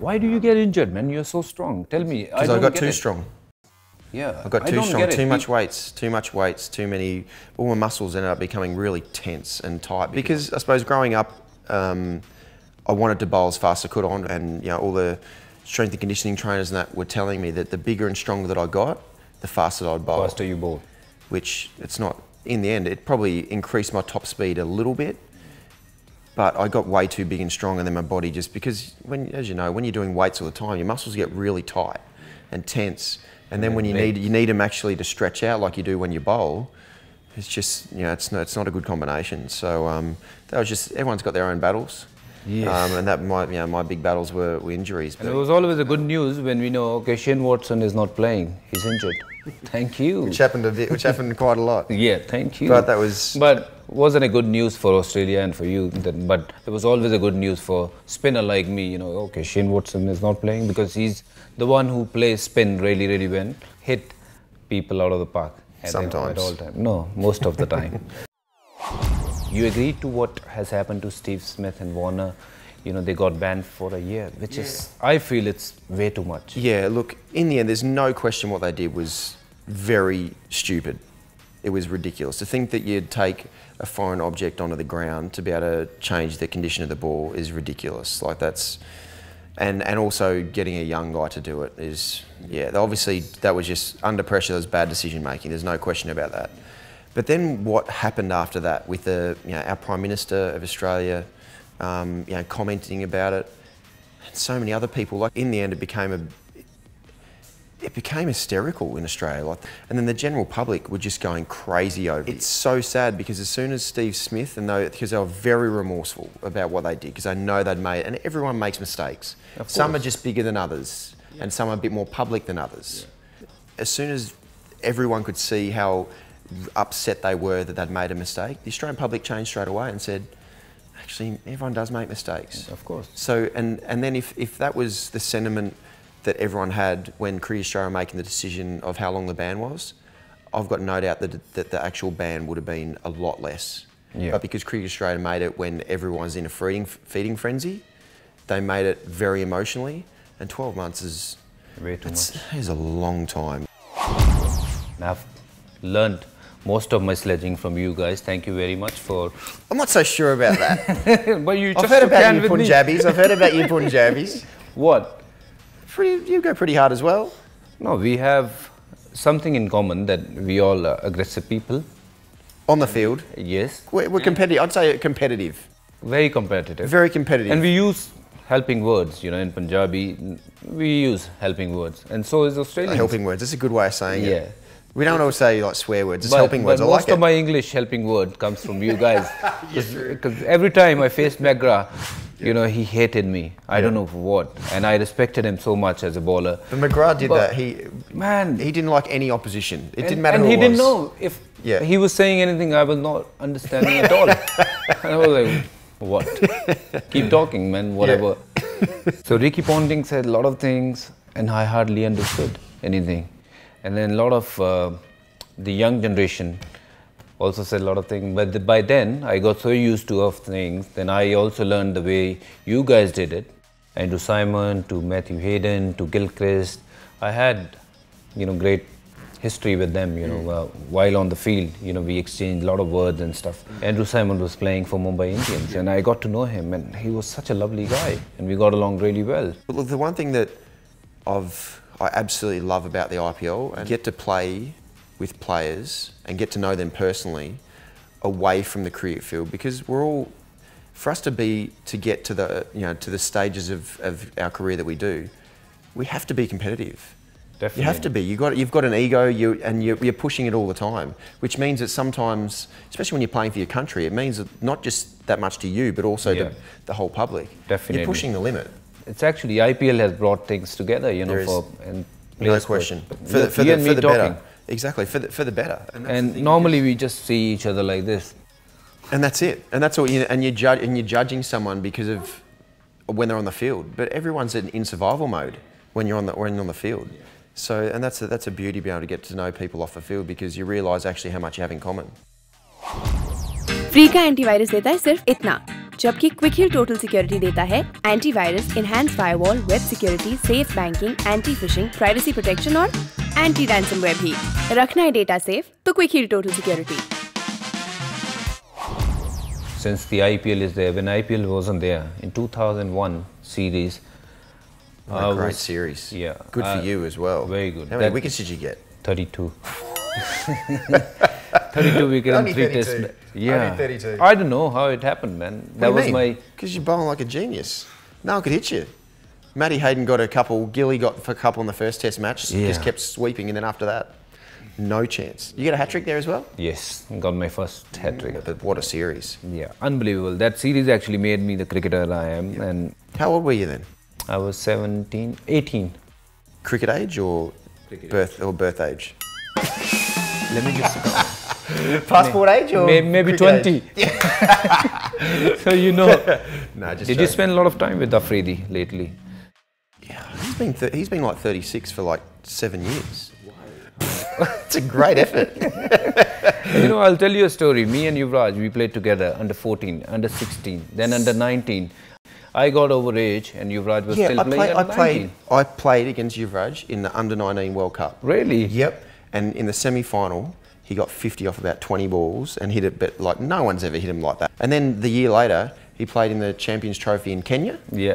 Why do you get injured, man? You're so strong. Tell me. Because I, don't got get too it. strong. Yeah, I got too don't strong, too much We- weights, too much weights, too many. All my muscles ended up becoming really tense and tight because I suppose growing up, um, I wanted to bowl as fast as I could on, and you know all the strength and conditioning trainers and that were telling me that the bigger and stronger that I got, the faster I'd bowl. Faster you bowl. Which it's not. In the end, it probably increased my top speed a little bit, but I got way too big and strong, and then my body just because when, as you know, when you're doing weights all the time, your muscles get really tight and tense, and then when you need you need them actually to stretch out like you do when you bowl, it's just you know it's not, it's not a good combination. So um, that was just everyone's got their own battles, Yes. um, and that my you know my big battles were, were injuries. And it was always a good news when we know, okay, Shane Watson is not playing. He's injured. Thank you. which happened a bit, which happened quite a lot. Yeah, thank you. But that was But wasn't a good news for Australia and for you. That, but it was always a good news for spinner like me. You know, okay, Shane Watson is not playing because he's the one who plays spin really, really well, hit people out of the park. at- Sometimes. At all time. No, most of the time. you agree to what has happened to Steve Smith and Warner? You know, they got banned for a year, which is, I feel it's way too much. Yeah, look, in the end, there's no question what they did was very stupid. It was ridiculous. To think that you'd take a foreign object onto the ground to be able to change the condition of the ball is ridiculous. Like that's, and and also getting a young guy to do it is, yeah. Obviously, that was just under pressure. There was bad decision making. There's no question about that. But then what happened after that with the, you know, our Prime Minister of Australia, um, you know, commenting about it, and so many other people. Like in the end, it became a it became hysterical in Australia. Like, and then the general public were just going crazy over it. It's so sad because as soon as Steve Smith and they, because they were very remorseful about what they did, because they know they'd made, and everyone makes mistakes. Some are just bigger than others, and some are a bit more public than others. As soon as everyone could see how upset they were that they'd made a mistake, the Australian public changed straight away and said, actually, everyone does make mistakes. Of course. So, and, and then if, if that was the sentiment that everyone had when Cricket Australia were making the decision of how long the ban was, I've got no doubt that, that the actual ban would have been a lot less. Yeah. But because Cricket Australia made it when everyone's in a feeding, feeding frenzy, they made it very emotionally, and 12 months is, it's, is a long time. I've learned most of my sledging from you guys. Thank you very much for. I'm not so sure about that. but you I've heard about you. Punjabis. I've heard about you Punjabis. What? Pretty, you go pretty hard as well. No, we have something in common that we all are aggressive people. On the field, Yes, we're, we're competitive. I'd say competitive. very competitive. Very competitive. And we use helping words. You know, in Punjabi, we use helping words, and so is Australian. Uh, helping words. That's a good way of saying Yeah. it. We don't always say like swear words. It's But, helping but words. I most like of it. my English helping word comes from you guys. Because every time I face faced McGrath, you know, he hated me. I don't know for what. And I respected him so much as a bowler. But McGrath did But- that. He Man, he didn't like any opposition. It and, didn't matter and he didn't know if Yeah. he was saying anything I was not understanding at all. and I was like, what? Keep talking, man, whatever. so Ricky Ponting said a lot of things, and I hardly understood anything. And then a lot of uh, the young generation also said a lot of things. But the, by then, I got so used to of things. Then I also learned the way you guys did it. Andrew Symonds to Matthew Hayden to Gilchrist. I had, you know, great history with them. You know, uh, while on the field, you know, we exchanged a lot of words and stuff. Andrew Symonds was playing for Mumbai Indians, and I got to know him, and he was such a lovely guy, and we got along really well. Look, the one thing that I've I absolutely love about the IPL and get to play with players and get to know them personally away from the cricket field because we're all for us to be to get to the you know to the stages of, of our career that we do, we have to be competitive. Definitely. You have to be. You got you've got an ego, you and you're, you're pushing it all the time, which means that sometimes, especially when you're playing for your country, it means that not just that much to you, but also Yeah. to the whole public. Definitely. You're pushing the limit. It's actually IPL has brought things together, you know, There for and No question. For, For the, for the, for the talking. better. Exactly, for the, for the better. And, that's the And thing. normally we just see each other like this. and that's it. And that's all. You, and you judge and you're judging someone because of when they're on the field. But everyone's in, in survival mode when you're on the when you're on the field. So and that's a, that's a beauty being able to get to know people off the field because you realise actually how much you have in common. Free का antivirus देता है सिर्फ इतना जबकि quick हिल total security देता है antivirus, enhance firewall, web security, safe banking, anti phishing, privacy protection और anti ransomware भी रखना है डेटा सेफ तो quick hill total security Since the IPL is there, when IPL wasn't there in 2001 series, What I a great was- series. yeah, Good for uh, you as well. very good. How many That- wickets did you get? 32. 32 wicket Only and three 32. test. Only Yeah. 32. I don't know how it happened, man. That was my. Because you're bowling like a genius. No one could hit you. Matty Hayden got a couple. Gilly got a couple in the first Test match. Yeah. Just kept sweeping, and then after that, no chance. You get a hat trick there as well. Yes, got my first hat trick. Mm, but what a series! Yeah, unbelievable. That series actually made me the cricketer I am, and How old were you then? I was 17, 18. Cricket age or birth or birth age? Let me just Passport age or maybe, maybe 20. so you know. No, just Did you spend a lot of time with Afridi lately? Yeah, he's been th- he's been like 36 for like seven years. it's a great effort. You know, I'll tell you a story. Me and Yuvraj, we played together under 14, under 16, then under 19. I got over age, and Yuvraj was still I, playing play, I played. I played against Yuvraj in the under 19 World Cup. Really? Yep. And in the semi-final, he got 50 off about 20 balls and hit it, but like no one's ever hit him like that. And then the year later, he played in the Champions Trophy in Kenya, Yeah.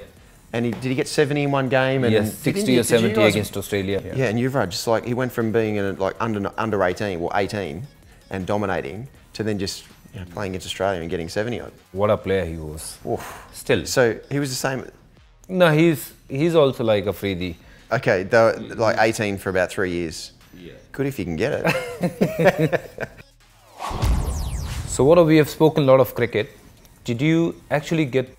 And he, did he get 70 in one game? And yes, 60 India- or 70 guys- against Australia. Yeah, and Yuvraj just like he went from being in like under under 18, well 18, and dominating to then just you know, playing against Australia and getting 70 odd. What a player he was. Oof. Still. So he was the same. No, he's he's also like a Afridi. Okay, they were like 18 for about three years. Yeah. Good if you can get it. So what have we have spoken a lot of cricket. Did you actually get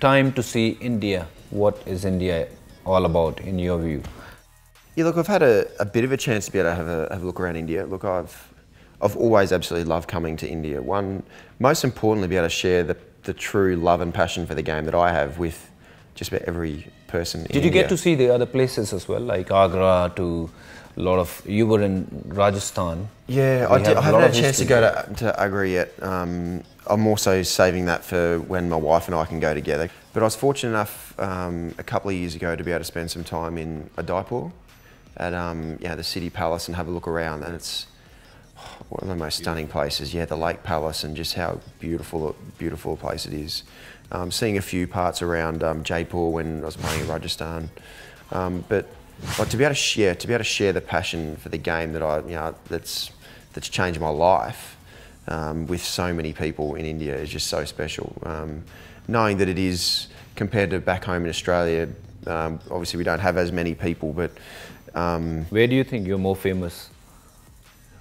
time to see India? What is India all about in your view? Yeah, look, I've had a, a bit of a chance to be able to have a, have a look around India. Look, I've I've always absolutely loved coming to India. One, most importantly, be able to share the, the true love and passion for the game that I have with just about every person. in Did you get to see the other places as well, like Agra to a lot of? You were in Rajasthan. Yeah, We I, did, I haven't had a chance to go to, to Agra yet. Um, I'm also saving that for when my wife and I can go together. But I was fortunate enough um, a couple of years ago to be able to spend some time in a Udaipur at um, yeah, the city palace and have a look around. And it's one of the most stunning places. Yeah, the Lake Palace and just how beautiful, beautiful a place it is. Um, seeing a few parts around um, Jaipur when I was playing in Rajasthan. Um, but like to be able to share, to be able to share the passion for the game that I, you know, that's that's changed my life um, with so many people in India is just so special. Um, knowing that it is compared to back home in Australia, um, obviously we don't have as many people, but um, Where do you think you're more famous?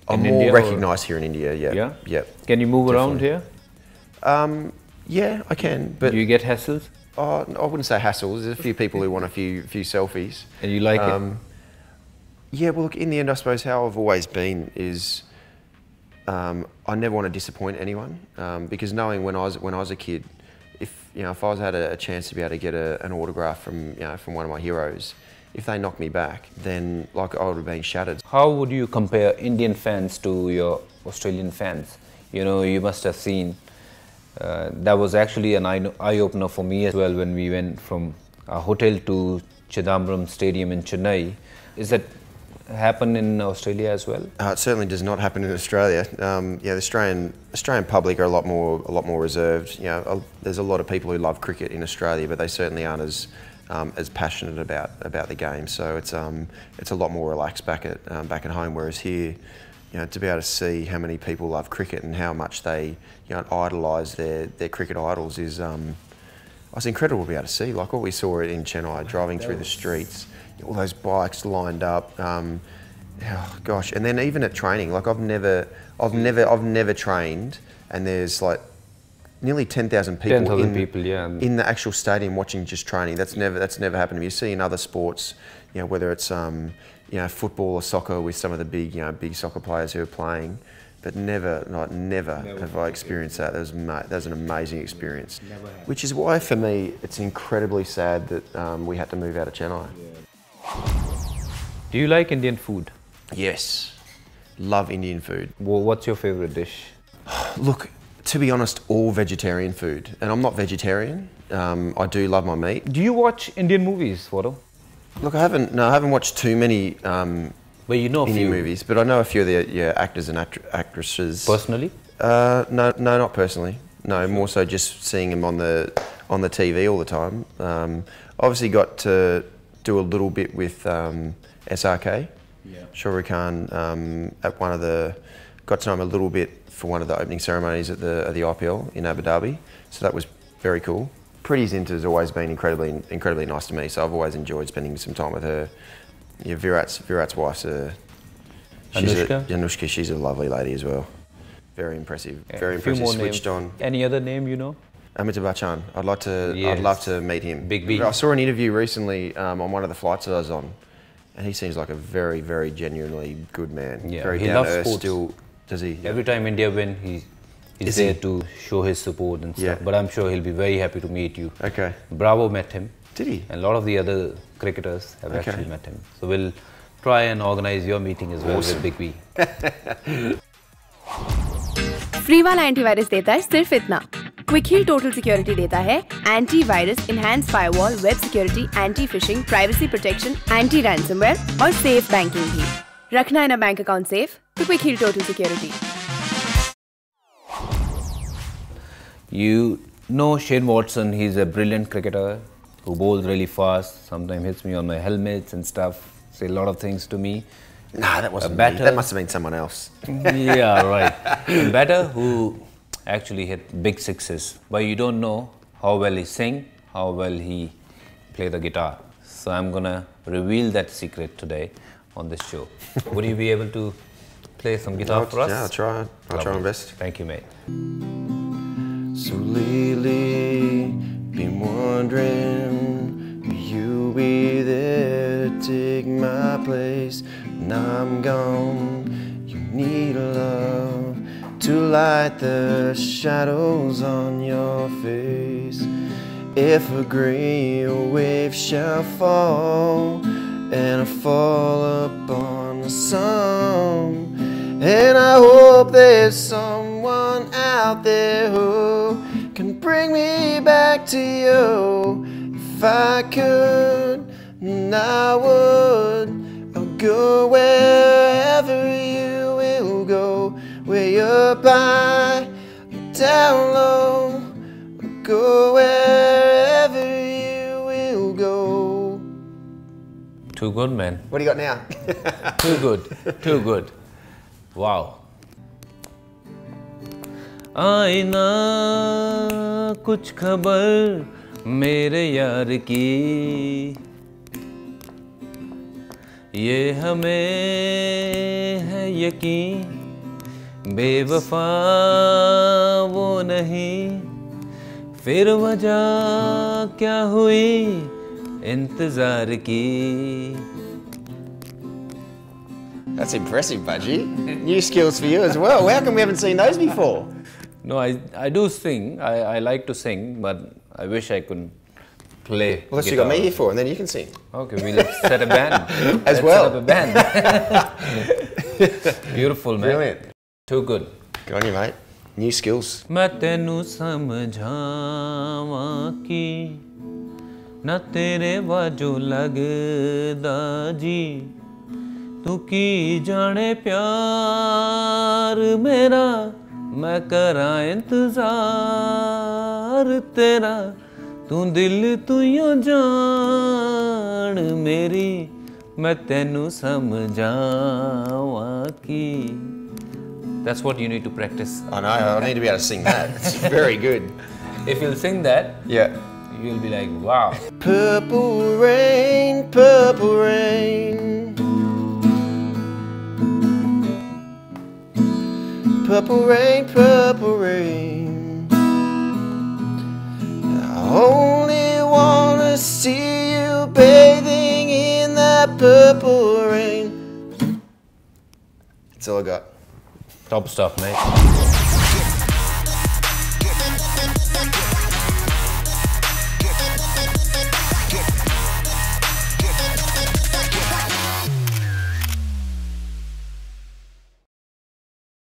I'm In more India or- recognised here in India. Yeah. Yeah. Yep. Can you move around here? Um, yeah, I can, but Do you get hassles? oh, I wouldn't say hassles. There's a few people who want a few few selfies. And you like it? Um, Yeah, well, look, in the end, I suppose how I've always been is um, I never want to disappoint anyone um, because knowing when I was when I was a kid, if you know if I was had a, a chance to be able to get a, an autograph from you know from one of my heroes, if they knocked me back, then like I would have been shattered. How would you compare Indian fans to your Australian fans? You know, you must have seen uh, that was actually an eye opener for me as well when we went from our hotel to Chidambaram Stadium in Chennai. Is that happen in Australia as well? Uh, it certainly does not happen in Australia. Um, yeah, the Australian Australian public are a lot more a lot more reserved. You know, a, there's a lot of people who love cricket in Australia, but they certainly aren't as um, as passionate about about the game. So it's um, it's a lot more relaxed back at um, back at home. Whereas here, you know, to be able to see how many people love cricket and how much they you know idolise their their cricket idols is. Um, it's incredible to be able to see, like what we saw in Chennai, driving through the streets, all those bikes lined up. Um, oh, gosh, and then even at training, like I've never, I've never, I've never trained, and there's like nearly ten thousand people 10,000 in, people, yeah. in the actual stadium watching just training. That's never, that's never happened to me. You see in other sports, you know, whether it's um, you know football or soccer with some of the big, you know, big soccer players who are playing. But never, like never, have I experienced that. That was, ma- that was an amazing experience. Which is why, for me, it's incredibly sad that um, we had to move out of Chennai. Do you like Indian food? Yes, love Indian food. Wha- What's your favorite dish? Look, To be honest, all vegetarian food, and I'm not vegetarian. Um, I do love my meat. Do you watch Indian movies, Watto? Look, I haven't. No, I haven't watched too many um, Well, you know a Indian few movies, but I know a few of the yeah, actors and act- actresses. personally. Uh, no, no, not personally. No, more so just seeing them on the on the TV all the time. Um, obviously, got to do a little bit with um, SRK. Yeah. Shah Rukh Khan um, at one of the got to know him a little bit for one of the opening ceremonies at the at the IPL in Abu Dhabi. So that was very cool. Preity Zinta has always been incredibly incredibly nice to me. So I've always enjoyed spending some time with her. Yeah, Virat's Virat's wife's a she's a- Anushka? Anushka, she's a lovely lady as well. Very impressive. Very A few impressive. more Switched names. on. Any other name you know? Amitabh Bachchan. I'd like to. I'd love to meet him. Big B. I saw an interview recently um, on one of the flights that I was on, and he seems like a very, very genuinely good man. Yeah, very he down loves to earth. sports. Still, does he? Every time India win, he he's Is there he? to show his support and stuff. Yeah. But I'm sure he'll be very happy to meet you. Okay. Bravo met him. Did he? And a lot of the other cricketers have Okay. actually met him. So we'll try and organize your meeting as well Awesome. with Big B. Free वाला antivirus देता है सिर्फ इतना quick heal total security देता है antivirus enhanced firewall web security anti phishing privacy protection anti ransomware और safe banking भी रखना है ना बैंक अकाउंट सेफ़ तो Quick Heal total security You know Shane Watson, he's a brilliant cricketer who bowls really fast, sometimes hits me on my helmets and stuff, say a lot of things to me. Nah, that wasn't me. batter. That must have been someone else. yeah, right. A batter who actually hit big sixes, but you don't know how well he sing, how well he play the guitar. So I'm gonna reveal that secret today on this show. Would you be able to play some guitar I'll- for us? Yeah, I'll try. I'll try my best. Thank you, mate. So lately, been wondering, will you be there to take my place? Now I'm gone. Light the shadows on your face. If a gray wave shall fall and I fall upon the sun, and I hope there's someone out there who can bring me back to you. If I could, then I would. I'll go wherever Way up high, down low. I'll go wherever you will go. Too good, man. What do you got now? Too good. Too good. Wow. आईना कुछ खबर मेरे यार की ये हमें है यकीन बेवफा वो नहीं फिर वजह क्या हुई इंतजार की That's impressive, Bhajji. New skills for you as well. How come we haven't seen those before? No, I, I do sing. I, I like to sing, but I wish I could play. Well, that's you got me here for, and then you can sing. Okay, we'll set a band. as Let's well. Set up a band. Beautiful, man. Brilliant. Too good. Good on you, mate. New skills. मैं तेनु समझावा कि ना तेरे वाजो लगदा जी तू की जाने प्यार मेरा मैं करा इंतज़ार तेरा तू दिल तू यो जान मेरी मैं तेनु समझावा की That's what you need to practice. I know. I need to be able to sing that. It's very good. If you'll sing that, Yeah. you'll be like, wow. Purple rain, purple rain. Purple rain, purple rain. I only wanna see you bathing in that purple rain. That's all I got. Top stuff, mate.